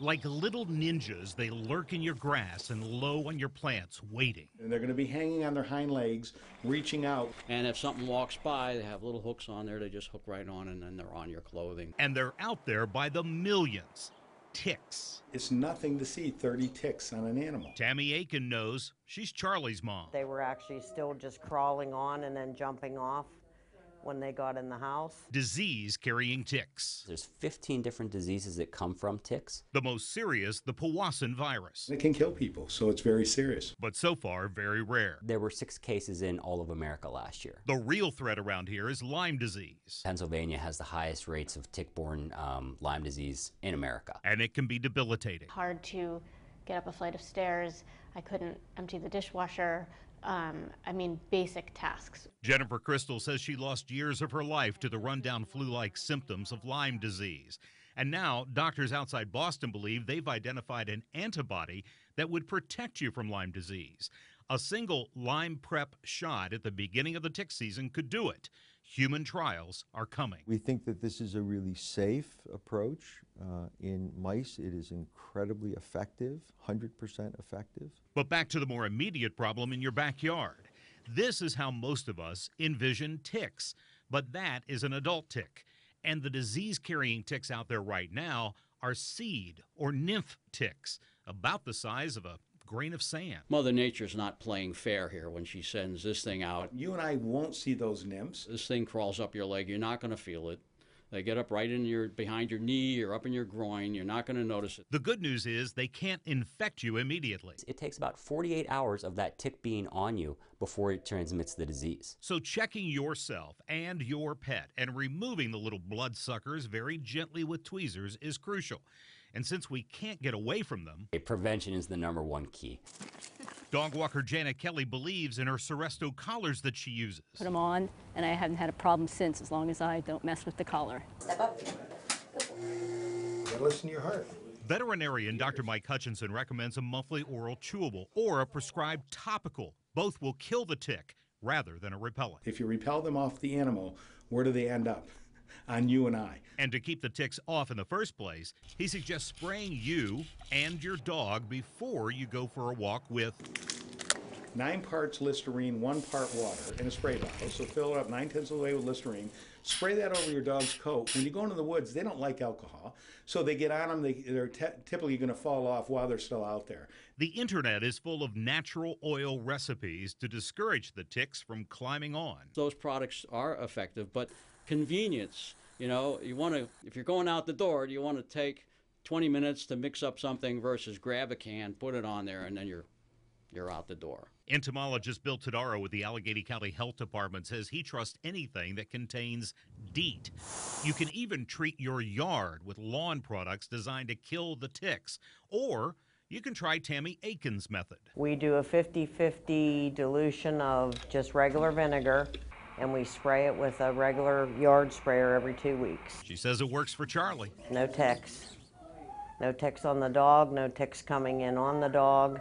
Like little ninjas, they lurk in your grass and low on your plants, waiting. And they're going to be hanging on their hind legs, reaching out. And if something walks by, they have little hooks on there. They just hook right on, and then they're on your clothing. And they're out there by the millions. Ticks. It's nothing to see 30 ticks on an animal. Tammy Aiken knows she's Charlie's mom. They were actually still just crawling on and then jumping off when they got in the house. Disease carrying ticks. There's 15 different diseases that come from ticks. The most serious, the Powassan virus. It can kill people, so it's very serious. But so far, very rare. There were six cases in all of America last year. The real threat around here is Lyme disease. Pennsylvania has the highest rates of tick borne um, Lyme disease in America. And it can be debilitating. Hard to get up a flight of stairs. I couldn't empty the dishwasher um, I mean, basic tasks. Jennifer Crystal says she lost years of her life to the rundown flu like symptoms of Lyme disease. And now, doctors outside Boston believe they've identified an antibody that would protect you from Lyme disease. A single Lyme prep shot at the beginning of the tick season could do it. Human trials are coming. We think that this is a really safe approach. Uh, in mice, it is incredibly effective, 100% effective. But back to the more immediate problem in your backyard. This is how most of us envision ticks, but that is an adult tick. And the disease carrying ticks out there right now are seed or nymph ticks, about the size of a grain of sand. Mother Nature's not playing fair here when she sends this thing out. You and I won't see those nymphs. This thing crawls up your leg. You're not going to feel it. They get up right in your behind your knee or up in your groin. You're not going to notice it. The good news is they can't infect you immediately. It takes about 48 hours of that tick being on you before it transmits the disease. So checking yourself and your pet and removing the little bloodsuckers very gently with tweezers is crucial. And since we can't get away from them, prevention is the number one key. Dog walker Janet Kelly believes in her Seresto collars that she uses. Put them on, and I haven't had a problem since, as long as I don't mess with the collar. Step up. listen to your heart. Veterinarian Dr. Mike Hutchinson recommends a monthly oral chewable or a prescribed topical. Both will kill the tick rather than a repellent. If you repel them off the animal, where do they end up? On you and I. And to keep the ticks off in the first place, he suggests spraying you and your dog before you go for a walk with nine parts Listerine, one part water in a spray bottle. So fill it up nine tenths of the way with Listerine. Spray that over your dog's coat. When you go into the woods, they don't like alcohol. So they get on them, they, they're typically going to fall off while they're still out there. The internet is full of natural oil recipes to discourage the ticks from climbing on. Those products are effective, but convenience. You know, you want to, if you're going out the door, you want to take 20 minutes to mix up something versus grab a can, put it on there, and then you're you're out the door. Entomologist Bill Todaro with the Allegheny County Health Department says he trusts anything that contains DEET. You can even treat your yard with lawn products designed to kill the ticks, or you can try Tammy Aiken's method. We do a 50 50 dilution of just regular vinegar and we spray it with a regular yard sprayer every two weeks. She says it works for Charlie. No ticks. No ticks on the dog, no ticks coming in on the dog.